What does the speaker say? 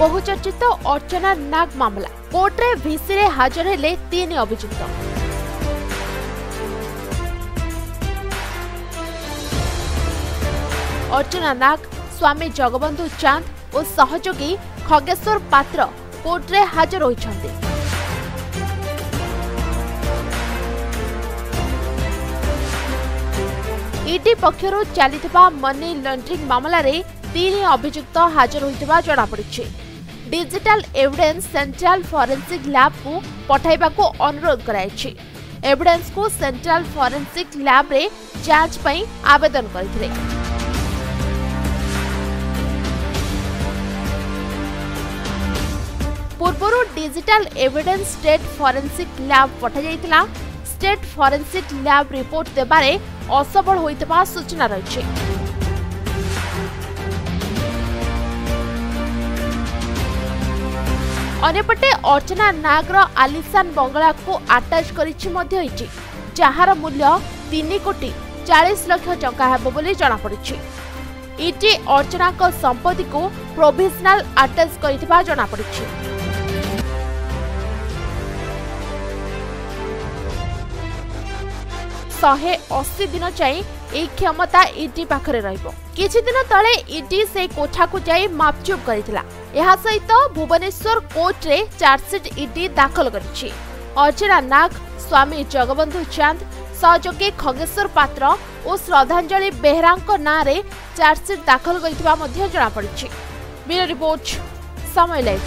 ବହୁଚର୍ଚ୍ଚିତ ଅର୍ଚ୍ଚନା ନାଗ ମାମଲା। କୋର୍ଟରେ ଭିସିରେ ହାଜର ହେଲେ ତିନି ଅଭିଯୁକ୍ତ। ଅର୍ଚ୍ଚନା ନାଗ ସ୍ୱାମୀ ଜଗବନ୍ଧୁ ଚାନ୍ଦ ଓ ସହଯୋଗୀ ଖଗେଶ୍ୱର ପାତ୍ର କୋର୍ଟରେ ହାଜର ହୋଇଛନ୍ତି। ଇଡି ପକ୍ଷରୁ ଚାଲିଥିବା ମନି ଲଣ୍ଡରିଂ ମାମଲାରେ ତିନି ଅଭିଯୁକ୍ତ ହାଜର ହୋଇଥିବା ଜଣାପଡ଼ିଛି। ଡିଜିଟାଲ ଏଭିଡେନ୍ସ ସେଣ୍ଟ୍ରାଲ ଫରେନ୍ସିକ୍ ଲ୍ୟାବ୍କୁ ପଠାଇବାକୁ ଅନୁରୋଧ କରାଯାଇଛି ଏଭିଡେନ୍ସକୁ ସେଣ୍ଟ୍ରାଲ ଫରେନ୍ସିକ୍ ଲ୍ୟାବ୍ରେ ଯାଞ୍ଚ ପାଇଁ ଆବେଦନ କରିଥିଲେ ପୂର୍ବରୁ digital evidence state forensic lab ପଠାଯାଇଥିଲା ଷ୍ଟେଟ୍ ଫରେନ୍ସିକ୍ ଲ୍ୟାବ୍ ରିପୋର୍ଟ ଦେବାରେ ଅସଫଳ ହୋଇଥିବା ସୂଚନା ରହିଛି ଅନ୍ୟପଟେ ଅର୍ଚ୍ଚନା ନାଗର ଆଲିସାନ ବଙ୍ଗଳାକୁ ଆଟାଚ୍ କରିଛି ମଧ୍ୟ ଇଡି ଯାହାର ମୂଲ୍ୟ ତିନି କୋଟି ଚାଳିଶ ଲକ୍ଷ ଟଙ୍କା ହେବ ବୋଲି ଜଣାପଡ଼ିଛି। ଇଡି ଅର୍ଚ୍ଚନାଙ୍କ ସମ୍ପତ୍ତିକୁ ପ୍ରୋଭିଜନାଲ ଆଟାଚ୍ କରିଥିବା ଜଣାପଡ଼ିଛି। ଶହେ ଅଶୀ ଦିନ ଯାଏଁ ଏହି କ୍ଷମତା ଇଡି ପାଖରେ ରହିବ କିଛି ଦିନ ତଳେ ଇଡି ସେହି କୋଠାକୁ ଯାଇ ମାପଚୁପ୍ କରିଥିଲା ଏହା ସହିତ ଭୁବନେଶ୍ୱର କୋର୍ଟରେ ଚାର୍ଜସିଟ୍ ଇଡି ଦାଖଲ କରିଛି। ଅର୍ଚ୍ଚନା ନାଗ ସ୍ୱାମୀ ଜଗବନ୍ଧୁ ଚାନ୍ଦ ସହଯୋଗୀ ଖଗେଶ୍ୱର ପାତ୍ର ଓ ଶ୍ରଦ୍ଧାଞ୍ଜଳି ବେହେରାଙ୍କ ନାଁରେ ଚାର୍ଜସିଟ୍ ଦାଖଲ କରିଥିବା ମଧ୍ୟ ଜଣାପଡ଼ିଛି। ବ୍ୟୁରୋ ରିପୋର୍ଟ ସମୟ ଲାଇଭ୍